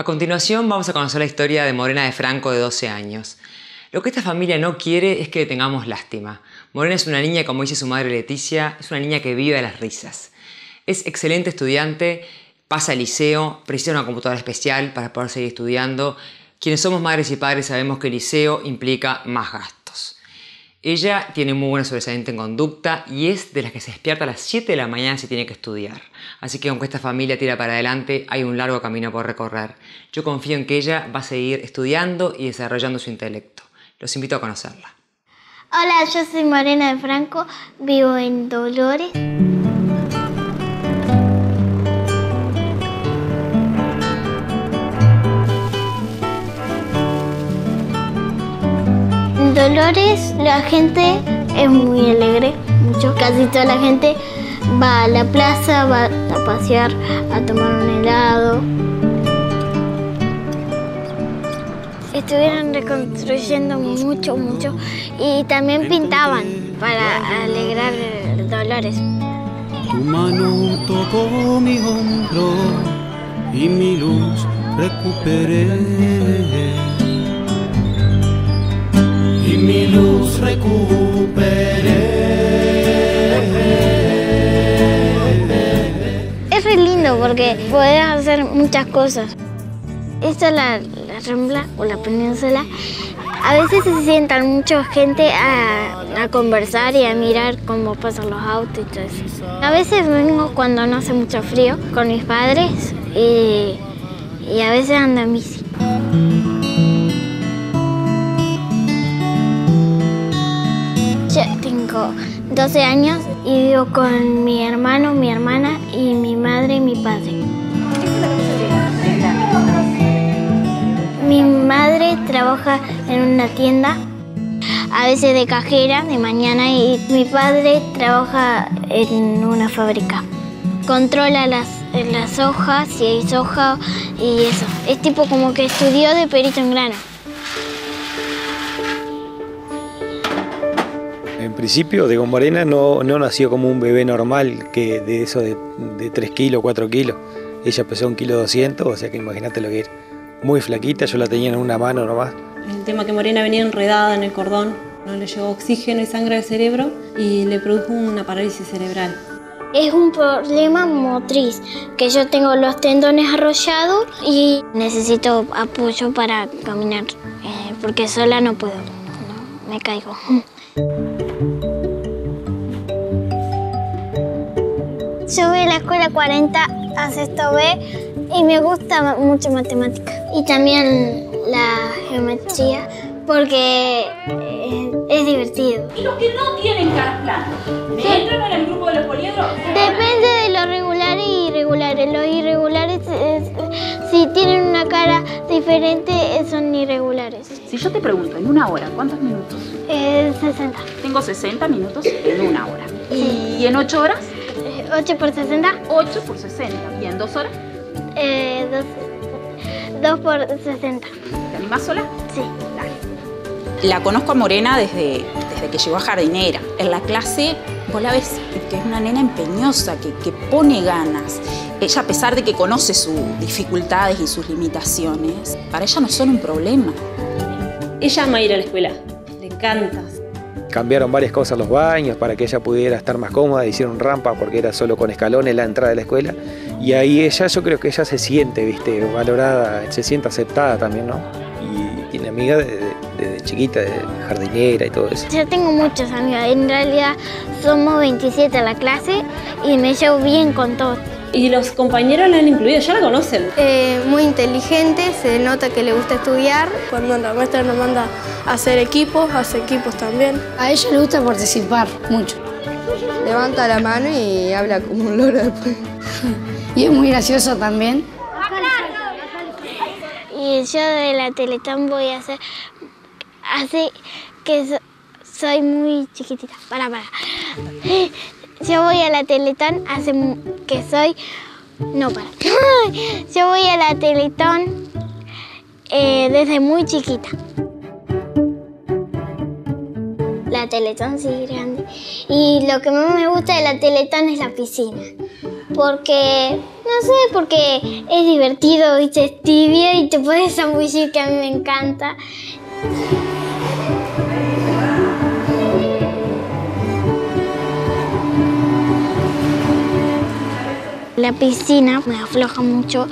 A continuación vamos a conocer la historia de Morena de Franco de 12 años. Lo que esta familia no quiere es que tengamos lástima. Morena es una niña, como dice su madre Leticia, es una niña que vive de las risas. Es excelente estudiante, pasa al liceo, precisa una computadora especial para poder seguir estudiando. Quienes somos madres y padres sabemos que el liceo implica más gastos. Ella tiene muy buena sobresaliente en conducta y es de las que se despierta a las 7 de la mañana si tiene que estudiar. Así que aunque esta familia tira para adelante, hay un largo camino por recorrer. Yo confío en que ella va a seguir estudiando y desarrollando su intelecto. Los invito a conocerla. Hola, yo soy Morena de Franco, vivo en Dolores. Dolores la gente es muy alegre, mucho, casi toda la gente va a la plaza, va a pasear, a tomar un helado. Estuvieron reconstruyendo mucho, mucho y también pintaban para alegrar Dolores. Tu mano tocó mi hombro y mi luz recuperé. Mi luz recuperé. Es re lindo porque podés hacer muchas cosas. Esta es la, la Rambla o la península. A veces se sientan mucha gente a, a, conversar y a mirar cómo pasan los autos y todo eso. A veces vengo cuando no hace mucho frío con mis padres y, y a veces ando en bici. Tengo 12 años y vivo con mi hermano, mi hermana y mi madre y mi padre. Mi madre trabaja en una tienda, a veces de cajera de mañana, y mi padre trabaja en una fábrica. Controla las, las hojas, si hay soja y eso. Es tipo como que estudió de perito en grano. En principio, Diego Morena no, no nació como un bebé normal, que de eso de, de 3 kilos, 4 kilos. Ella pesó un kilo 200, o sea que imagínate lo que era muy flaquita, yo la tenía en una mano nomás. El tema que Morena venía enredada en el cordón, no le llegó oxígeno y sangre al cerebro y le produjo una parálisis cerebral. Es un problema motriz, que yo tengo los tendones arrollados y necesito apoyo para caminar, eh, porque sola no puedo, no, me caigo. escuela 40 a sexto B y me gusta mucho matemática y también la geometría porque eh, es divertido. ¿Y los que no tienen caras planas? ¿Me entran en el grupo de los poliedros? Depende de los regulares y irregulares. Los irregulares, eh, si tienen una cara diferente, son irregulares. Si yo te pregunto, en una hora, ¿cuántos minutos? Eh, 60. Tengo 60 minutos en una hora. ¿Y en 8 horas? 8 por 60. 8 por 60. ¿Y en 2 horas? Eh, 2, 2 por 60. ¿Te animás sola? Sí. Dale. La conozco a Morena desde, desde que llegó a jardinera. En la clase, vos la ves que es una nena empeñosa, que, que pone ganas. Ella, a pesar de que conoce sus dificultades y sus limitaciones, para ella no son un problema. Ella ama ir a la escuela, le encanta. Cambiaron varias cosas los baños para que ella pudiera estar más cómoda, hicieron rampa porque era solo con escalones la entrada de la escuela. Y ahí ella, yo creo que ella se siente, viste, valorada, se siente aceptada también, ¿no? Y tiene amiga desde de, de chiquita, de jardinera y todo eso. Yo tengo muchos amigos, en realidad somos 27 en la clase y me llevo bien con todos. Y los compañeros la han incluido, ya la conocen. Eh, muy inteligente, se nota que le gusta estudiar. Cuando la maestra nos manda a hacer equipos, hace equipos también. A ella le gusta participar mucho. Levanta la mano y habla como un loro después. y es muy gracioso también. Y yo de la Teletón voy a hacer, así que so, soy muy chiquitita. Para, para. Yo voy a la Teletón hace que soy, no para. Yo voy a la Teletón eh, desde muy chiquita. La Teletón sí grande. Y lo que más me gusta de la Teletón es la piscina. Porque No sé, porque es divertido y tibia y te puedes zambullir, que a mí me encanta. La piscina me afloja mucho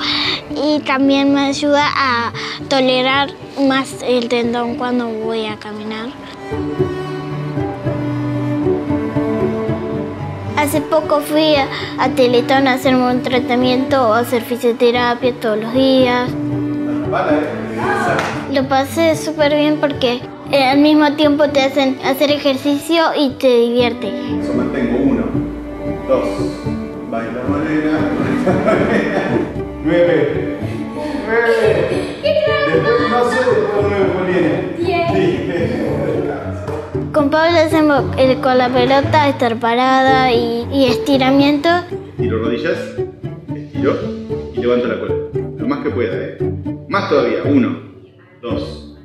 y también me ayuda a tolerar más el tendón cuando voy a caminar. Hace poco fui a, a Teletón a hacerme un tratamiento o hacer fisioterapia todos los días. Lo pasé súper bien porque eh, al mismo tiempo te hacen hacer ejercicio y te divierte. Eso mantengo uno, dos, baila morena, nueve, nueve. Después no sé, después nueve Juliana. Con Pablo hacemos el- con la pelota estar parada y, y estiramiento. Tiro rodillas, estiro y levanto la cola. Lo más que pueda, ¿eh? Más todavía. Uno, dos,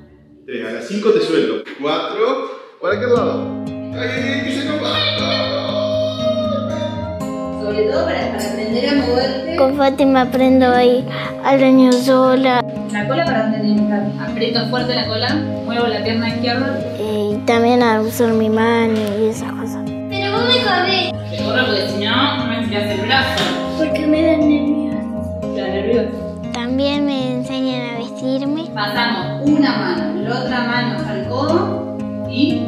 tres. A las cinco te suelto. Cuatro, ¿para qué lado? ¡Ay, ay, ay! ¡Que se! Sobre todo para, para aprender a moverte. Con Fátima aprendo ahí al año sola. La cola para dónde tiene que estar. Aprieto fuerte la cola, muevo la pierna izquierda. eh, Y también a usar mi mano y esas cosas. Pero vos me corres. Te corro porque si no, no me tiras el brazo. Porque me dan nervios. Te da nervioso. También me enseñan a vestirme. Pasamos una mano, la otra mano al codo y.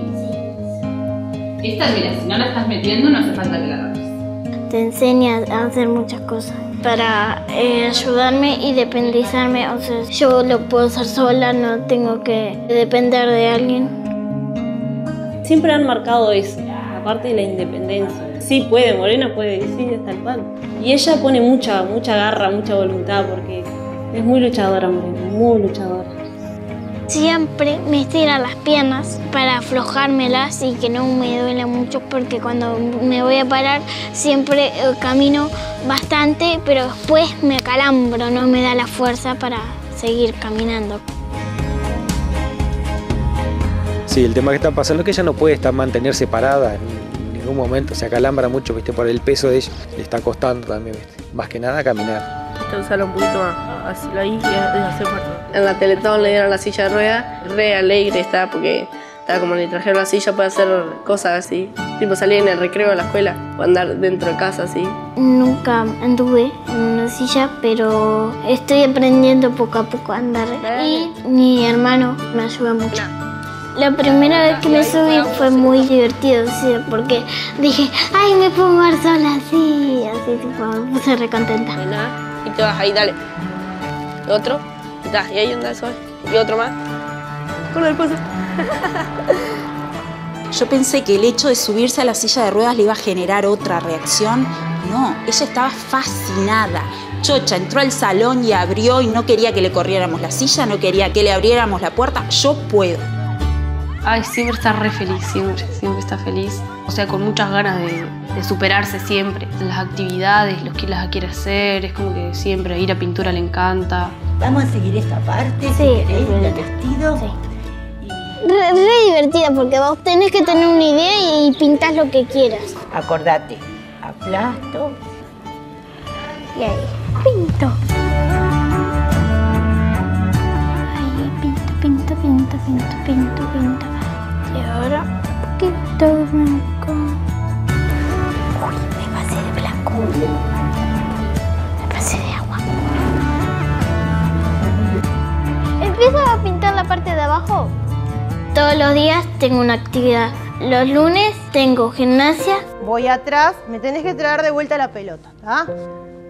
Esta, mira, si no la estás metiendo, no hace falta que la. Te enseña a hacer muchas cosas para eh, ayudarme y dependizarme. O sea, yo lo puedo hacer sola, no tengo que depender de alguien. Siempre han marcado eso, aparte de la independencia. Sí puede, Morena puede, sí, es tal cual. Y ella pone mucha, mucha garra, mucha voluntad, porque es muy luchadora, Morena, muy luchadora. Siempre me estira las piernas para aflojármelas y que no me duele mucho porque cuando me voy a parar siempre eh, camino bastante, pero después me calambro, no me da la fuerza para seguir caminando. Sí, el tema que está pasando es que ella no puede estar mantenerse parada en ningún momento, se acalambra mucho, viste, por el peso de ella, le está costando también, viste, más que nada caminar. Hay que usarla un poquito más así ahí y hacer fuerza. En la Teletón le dieron la silla de ruedas, re alegre está porque está como le trajeron la silla, puede hacer cosas así, tipo salir en el recreo de la escuela o andar dentro de casa así. Nunca anduve en una silla, pero estoy aprendiendo poco a poco a andar y mi hermano me ayuda mucho. La primera vez que me subí fue muy divertido, sí, porque dije, ay, me puedo mover sola, así, así, tipo, me puse re contenta. Y nada, y te vas ahí, dale. Otro, y, ahí andas hoy. Y otro más. Con el paso. Yo pensé que el hecho de subirse a la silla de ruedas le iba a generar otra reacción. No, ella estaba fascinada. Chocha entró al salón y abrió y no quería que le corriéramos la silla, no quería que le abriéramos la puerta. Yo puedo. Ay, siempre está re feliz, siempre, siempre está feliz. O sea, con muchas ganas de, de superarse siempre. Las actividades, los que las quiere hacer, es como que siempre ir a pintura le encanta. Vamos a seguir esta parte, si Sí, querés, sí. del vestido. Re, re divertida porque vos tenés que tener una idea y pintas lo que quieras. Acordate, aplasto. Y ahí, pinto. Ahí, pinto, pinto, pinto, pinto, pinto, pinto. Y ahora, un poquito de blanco. Uy, me pasé de blanco. Todos los días tengo una actividad. Los lunes tengo gimnasia. Voy atrás, me tenés que traer de vuelta la pelota, ¿tá?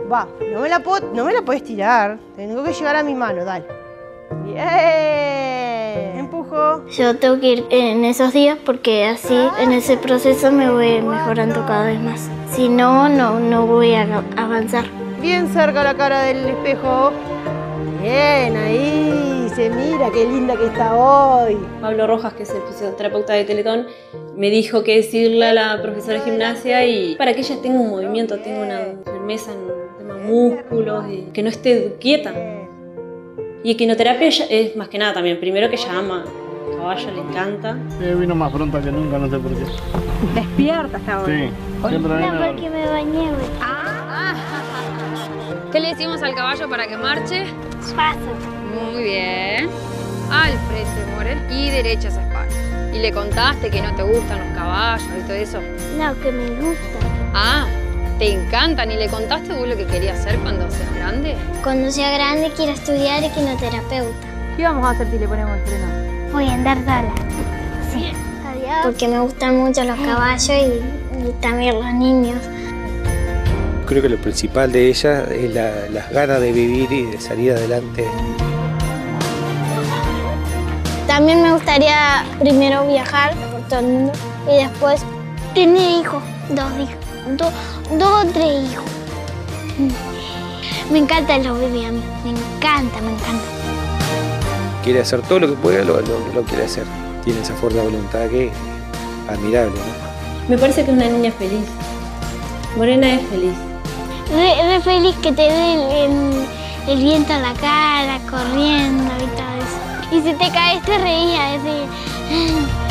Va, no me la puedo, no me la puedes tirar. Tengo que llegar a mi mano, dale. Bien. Empujo. Yo tengo que ir en esos días porque así en ese proceso me voy mejorando cada vez más. Si no, no, no voy a avanzar. Bien cerca la cara del espejo. Bien, ahí. Se mira qué linda que está hoy. Pablo Rojas, que es el fisioterapeuta de Teletón, me dijo que decirle a la profesora de gimnasia y para que ella tenga un movimiento, tenga una firmeza en tema músculos, y que no esté quieta. Y equinoterapia ya- es más que nada también, primero que ella ama el caballo, le encanta. Eh, vino más pronto que nunca, no sé por qué. Despierta hasta ahora. Sí, siempre No, porque me bañé. güey. ¿Qué le decimos al caballo para que marche? Paso. Muy bien. Al frente, More. Y derecha esa espalda. ¿Y le contaste que no te gustan los caballos y todo eso? No, que me gusta. Ah, ¿te encantan? ¿Y le contaste vos lo que querías hacer cuando seas grande? Cuando sea grande quiero estudiar equinoterapeuta. ¿Qué vamos a hacer si le ponemos el freno? Voy a andar sola. Sí. Adiós. Porque me gustan mucho los caballos y, y también los niños. Creo que lo principal de ella es la- las ganas de vivir y de salir adelante. También me gustaría primero viajar por todo el mundo y después tener hijos, dos hijos, do- dos o tres hijos. Me encantan los bebés a mí, me encanta, me encanta. Quiere hacer todo lo que pueda, lo, lo- lo quiere hacer. Tiene esa fuerza de voluntad que es admirable. ¿no? Me parece que es una niña feliz. Morena es feliz. Re, re feliz que te dé el, el- el viento en la cara, corriendo y todo. Y si te caes te reías, así.